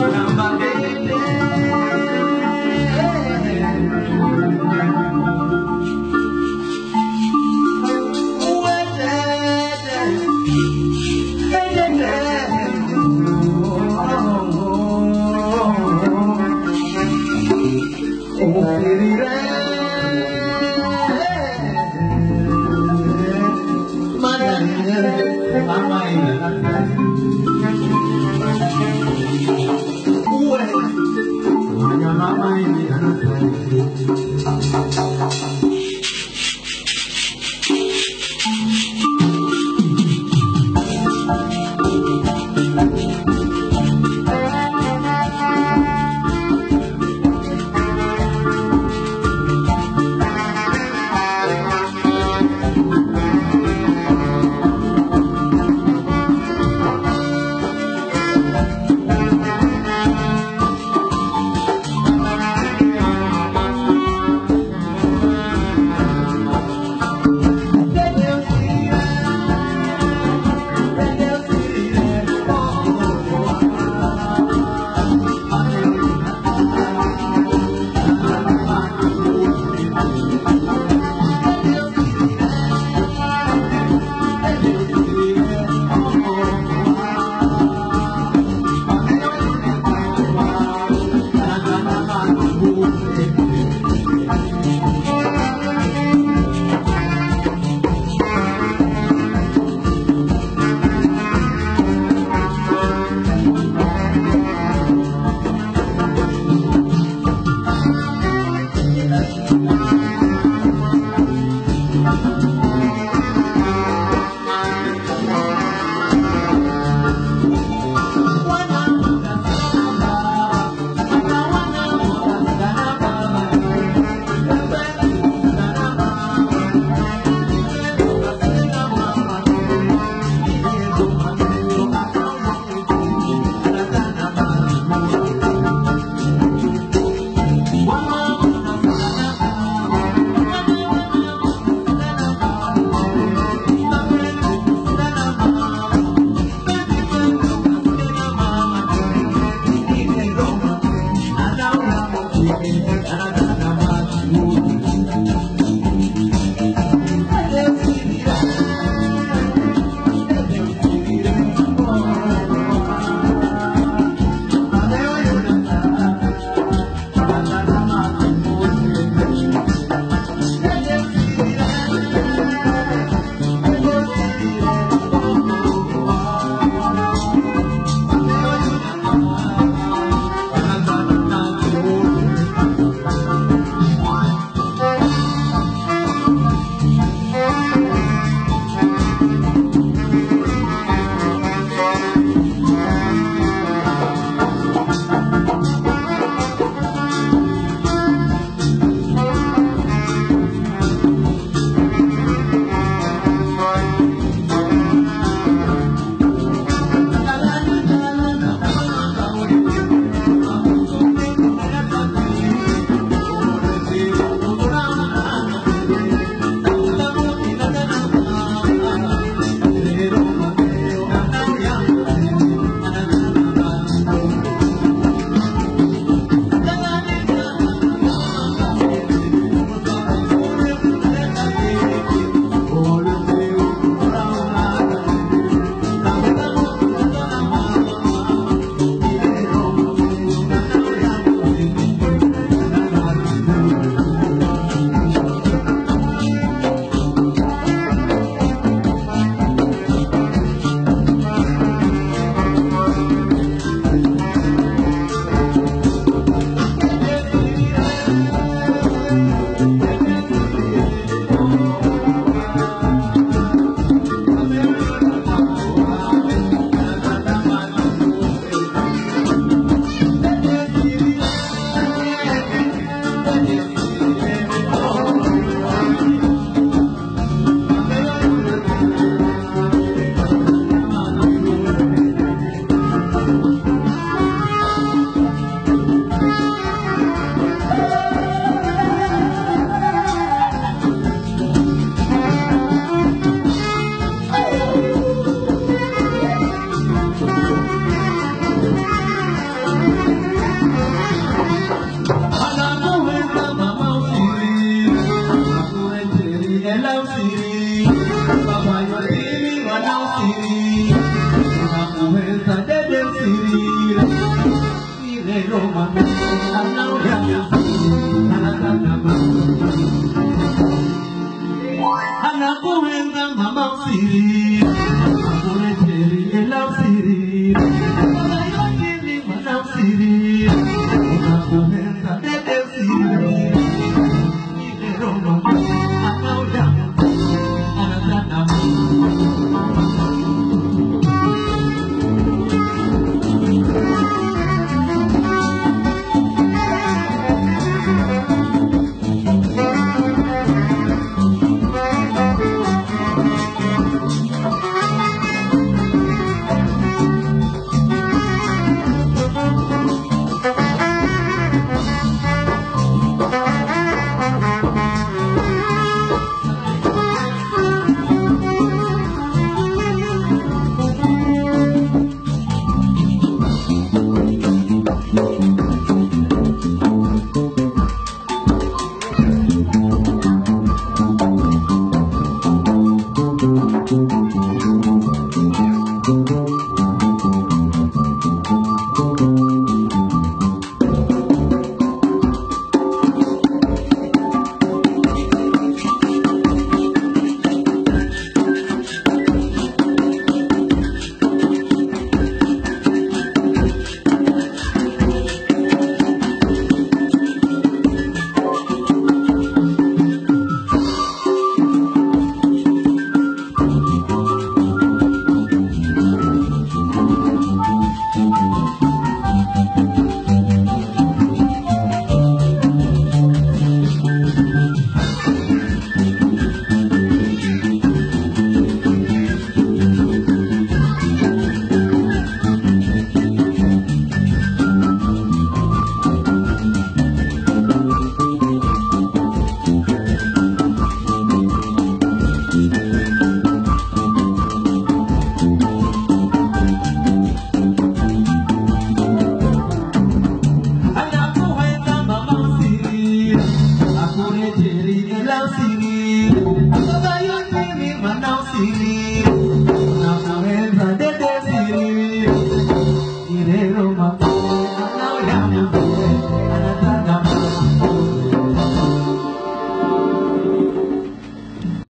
Remember, baby. Música city, una mujer sale del city, a mamá city. Thank you.